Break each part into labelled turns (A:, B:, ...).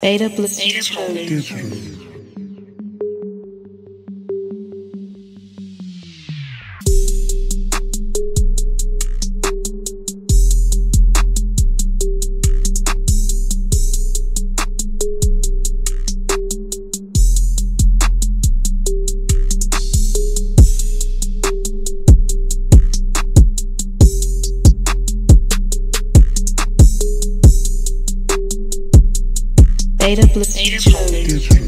A: Beta. Beta
B: Digital.
A: Beta Blue.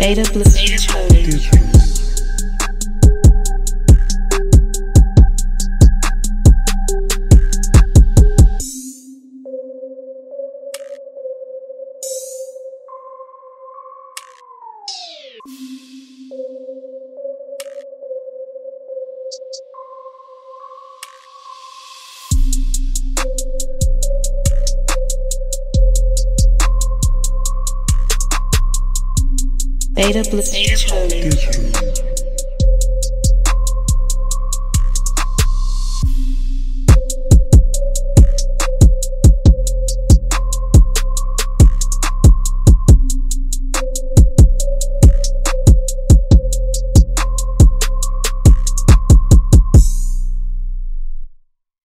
A: Beta
B: Digital.
A: Beta Blue. Beta
B: Digital.
A: Beta Blue. Beta
B: Digital.